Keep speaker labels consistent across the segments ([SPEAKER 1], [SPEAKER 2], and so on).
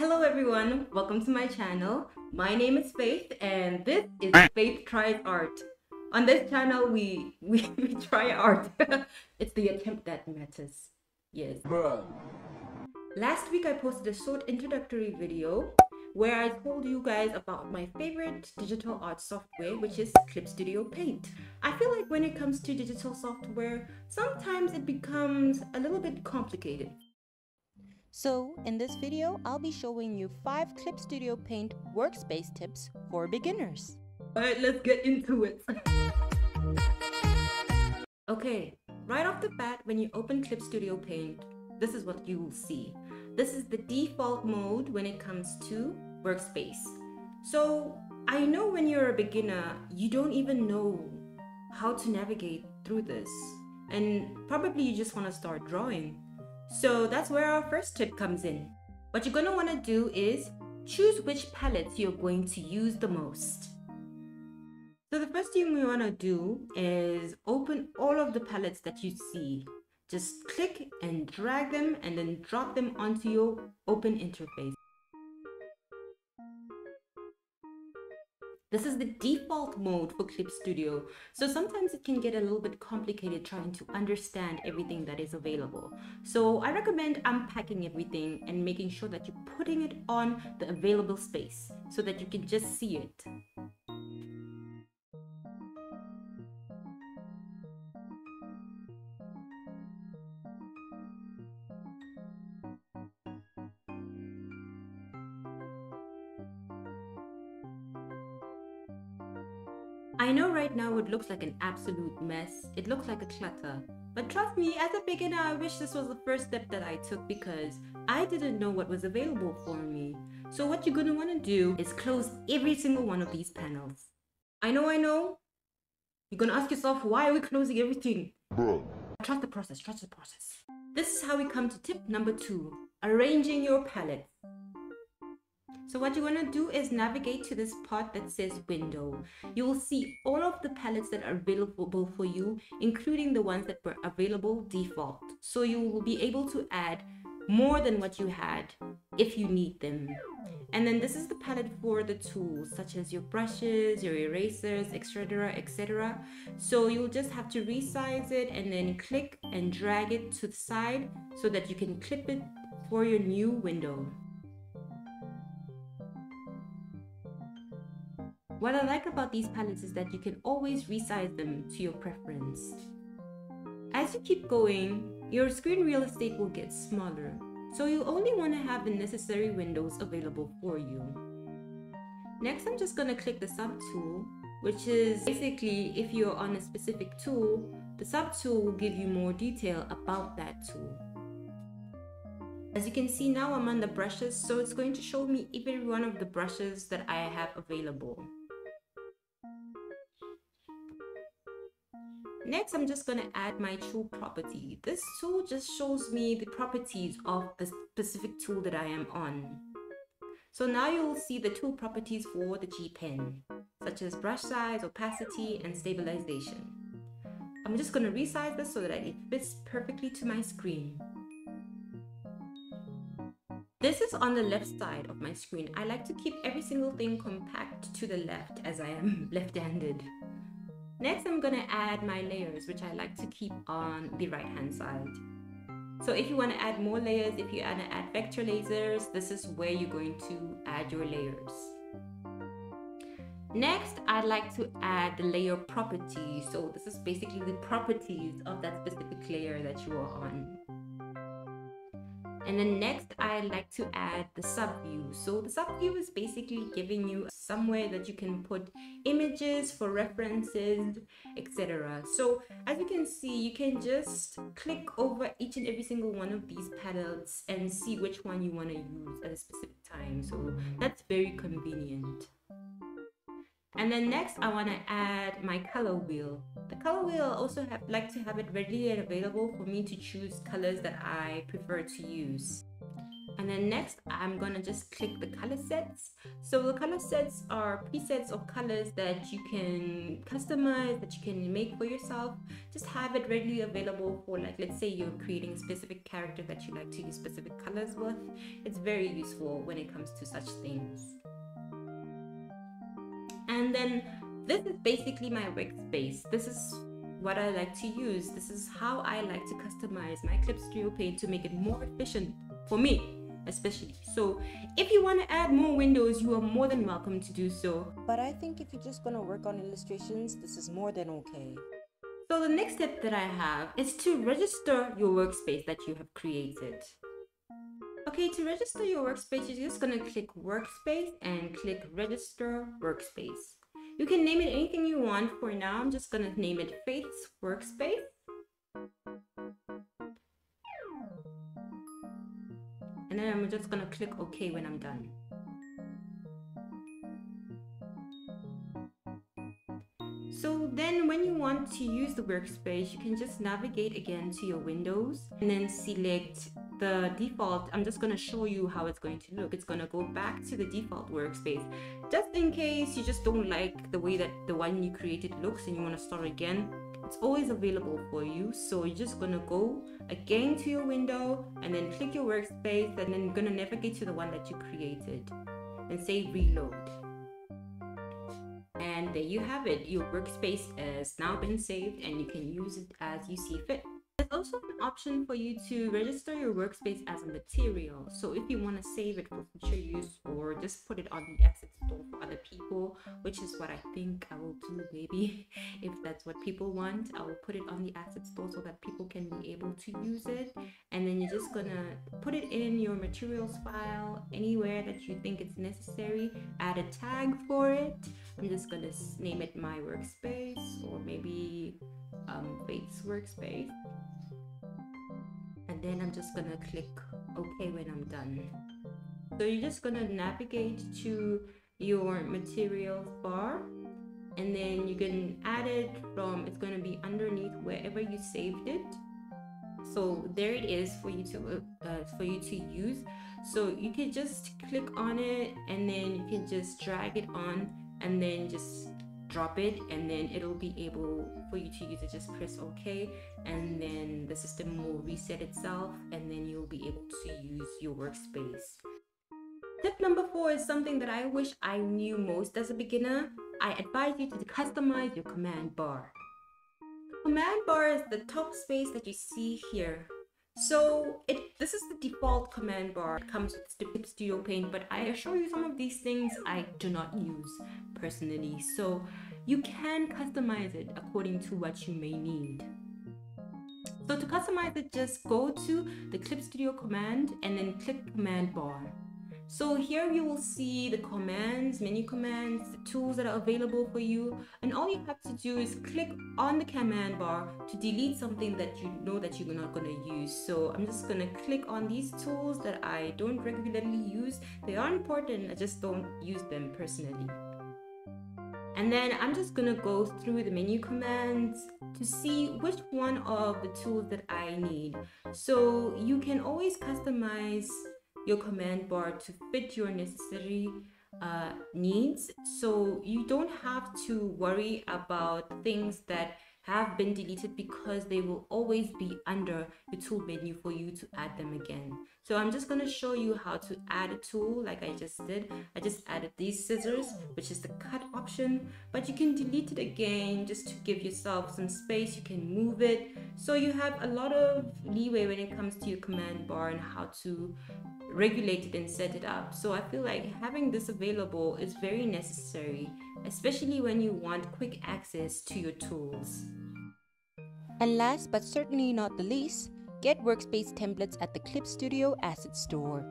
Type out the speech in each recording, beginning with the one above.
[SPEAKER 1] Hello everyone, welcome to my channel. My name is Faith and this is Faith Tries Art. On this channel we we, we try art. it's the attempt that matters. Yes. Bruh. Last week I posted a short introductory video where I told you guys about my favorite digital art software, which is Clip Studio Paint. I feel like when it comes to digital software, sometimes it becomes a little bit complicated. So in this video, I'll be showing you 5 Clip Studio Paint workspace tips for beginners. Alright, let's get into it. okay, right off the bat, when you open Clip Studio Paint, this is what you will see. This is the default mode when it comes to workspace. So I know when you're a beginner, you don't even know how to navigate through this. And probably you just want to start drawing. So that's where our first tip comes in. What you're going to want to do is choose which palettes you're going to use the most. So the first thing we want to do is open all of the palettes that you see. Just click and drag them and then drop them onto your open interface. This is the default mode for Clip Studio, so sometimes it can get a little bit complicated trying to understand everything that is available. So I recommend unpacking everything and making sure that you're putting it on the available space so that you can just see it. Right now it looks like an absolute mess. It looks like a clutter. But trust me, as a beginner, I wish this was the first step that I took because I didn't know what was available for me. So what you're gonna wanna do is close every single one of these panels. I know, I know. You're gonna ask yourself, why are we closing everything? Bro. Trust the process, trust the process. This is how we come to tip number two, arranging your palette. So what you want to do is navigate to this part that says window. You will see all of the palettes that are available for you, including the ones that were available default. So you will be able to add more than what you had if you need them. And then this is the palette for the tools such as your brushes, your erasers, etc, etc. So you'll just have to resize it and then click and drag it to the side so that you can clip it for your new window. What I like about these palettes is that you can always resize them to your preference. As you keep going, your screen real estate will get smaller, so you only want to have the necessary windows available for you. Next, I'm just going to click the sub tool, which is basically if you're on a specific tool, the sub tool will give you more detail about that tool. As you can see now I'm on the brushes, so it's going to show me every one of the brushes that I have available. Next, I'm just going to add my tool property. This tool just shows me the properties of the specific tool that I am on. So now you'll see the tool properties for the G Pen, such as brush size, opacity, and stabilization. I'm just going to resize this so that it fits perfectly to my screen. This is on the left side of my screen. I like to keep every single thing compact to the left as I am left-handed. Next, I'm gonna add my layers, which I like to keep on the right hand side. So if you wanna add more layers, if you wanna add vector layers, this is where you're going to add your layers. Next, I'd like to add the layer properties. So this is basically the properties of that specific layer that you are on. And then next, I like to add the subview. So the subview is basically giving you somewhere that you can put images for references, etc. So as you can see, you can just click over each and every single one of these palettes and see which one you want to use at a specific time. So that's very convenient. And then next I want to add my color wheel. The color wheel I also have like to have it readily available for me to choose colors that I prefer to use. and then next I'm gonna just click the color sets. So the color sets are presets of colors that you can customize that you can make for yourself. Just have it readily available for like let's say you're creating a specific character that you like to use specific colors with. It's very useful when it comes to such things and then this is basically my workspace this is what I like to use. This is how I like to customize my Clip Studio Paint to make it more efficient for me especially. So if you want to add more windows, you are more than welcome to do so.
[SPEAKER 2] But I think if you're just going to work on illustrations, this is more than okay.
[SPEAKER 1] So the next step that I have is to register your workspace that you have created. Okay, to register your workspace, you're just to click workspace and click register workspace. You can name it anything you want. For now, I'm just to name it Faith's workspace. and then I'm just gonna click OK when I'm done. So then when you want to use the workspace, you can just navigate again to your windows and then select the default. I'm just going to show you how it's going to look. It's going to go back to the default workspace. Just in case you just don't like the way that the one you created looks and you want to start again, it's always available for you so you're just gonna go again to your window and then click your workspace and then you're gonna navigate to the one that you created and say reload and there you have it your workspace has now been saved and you can use it as you see fit also an option for you to register your workspace as a material. So if you want to save it for future use or just put it on the asset store for other people, which is what I think I will do maybe. If that's what people want, I will put it on the asset store so that people can be able to use it. And then you're just gonna put it in your materials file anywhere that you think it's necessary. Add a tag for it. I'm just gonna name it my workspace or maybe um, workspace then I'm just gonna click OK when I'm done. So you're just gonna navigate to your materials bar and then you can add it from it's to be underneath wherever you saved it so there it is for you to uh, for you to use so you can just click on it and then you can just drag it on and then just drop it and then it'll be able for you to use it. Just press ok and then the system will reset itself and then you'll be able to use your workspace. Tip number four is something that i wish i knew most as a beginner. I advise you to customize your command bar. Command bar is the top space that you see here so it this is the default command bar. It comes with Studio Paint, but I assure you some of these things I do not use personally. So you can customize it according to what you may need. So to customize it, just go to the Clip Studio command and then click command bar. So here you will see the commands, menu commands, the tools that are available for you. And all you have to do is click on the command bar to delete something that you know that you're not going to use. So I'm just going to click on these tools that I don't regularly use. They are important, I just don't use them personally. And then I'm just gonna go through the menu commands to see which one of the tools that I need. So you can always customize your command bar to fit your necessary uh, needs. So you don't have to worry about things that have been deleted because they will always be under the tool menu for you to add them again. So I'm just going to show you how to add a tool like I just did. I just added these scissors, which is the cut option, but you can delete it again just to give yourself some space. You can move it. So you have a lot of leeway when it comes to your command bar and how to regulate it and set it up. So I feel like having this available is very necessary, especially when you want quick access to your tools.
[SPEAKER 2] And last but certainly not the least, get workspace templates at the Clip Studio Asset Store.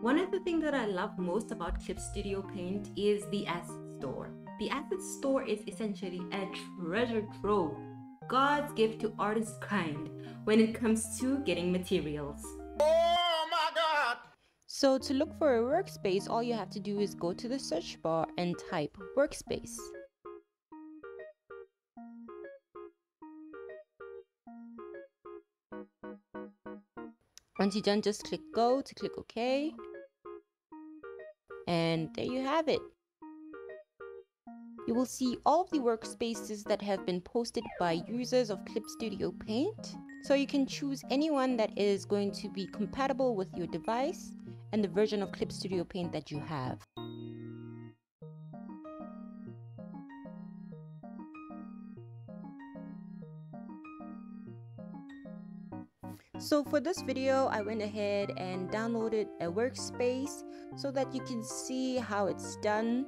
[SPEAKER 1] One of the things that I love most about Clip Studio Paint is the Asset Store. The Asset Store is essentially a treasure trove, God's gift to artist kind when it comes to getting materials.
[SPEAKER 2] So to look for a workspace, all you have to do is go to the search bar and type workspace. Once you're done, just click go to click OK. And there you have it. You will see all of the workspaces that have been posted by users of Clip Studio Paint. So you can choose anyone that is going to be compatible with your device and the version of Clip Studio Paint that you have. So for this video, I went ahead and downloaded a workspace so that you can see how it's done.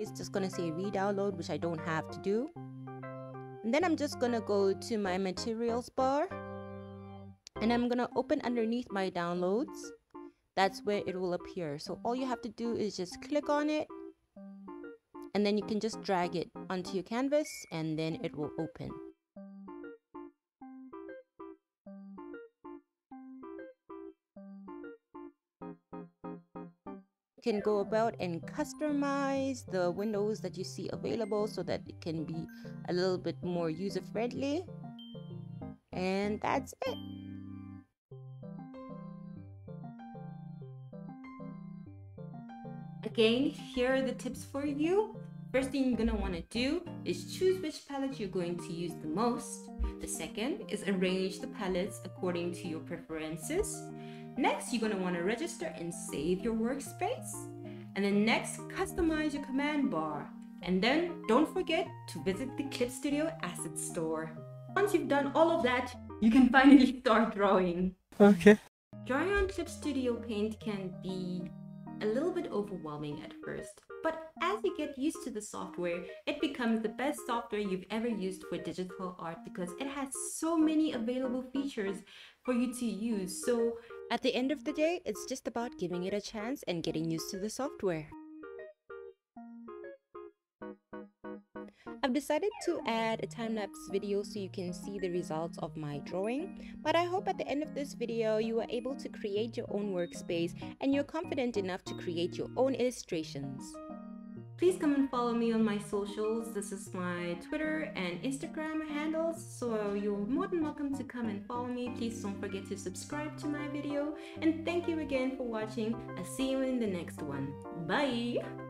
[SPEAKER 2] It's just gonna say re-download, which I don't have to do. And then I'm just gonna go to my materials bar and I'm gonna open underneath my downloads. That's where it will appear. So all you have to do is just click on it and then you can just drag it onto your canvas and then it will open. Can go about and customize the windows that you see available so that it can be a little bit more user friendly. And that's it.
[SPEAKER 1] Again, here are the tips for you. First thing you're gonna wanna do is choose which palette you're going to use the most. The second is arrange the palettes according to your preferences. Next, you're gonna wanna register and save your workspace. And then next, customize your command bar. And then don't forget to visit the Clip Studio Asset Store. Once you've done all of that, you can finally start drawing.
[SPEAKER 3] Okay.
[SPEAKER 1] Drawing on Clip Studio Paint can be a little bit overwhelming at first, but as you get used to the software, it becomes the best software you've ever used for digital art because it has so many available features for you to use. So
[SPEAKER 2] at the end of the day, it's just about giving it a chance and getting used to the software. I've decided to add a time-lapse video so you can see the results of my drawing, but I hope at the end of this video you are able to create your own workspace and you're confident enough to create your own illustrations.
[SPEAKER 1] Please come and follow me on my socials. This is my Twitter and Instagram handles, so you're more than welcome to come and follow me. Please don't forget to subscribe to my video, and thank you again for watching. I'll see you in the next one. Bye!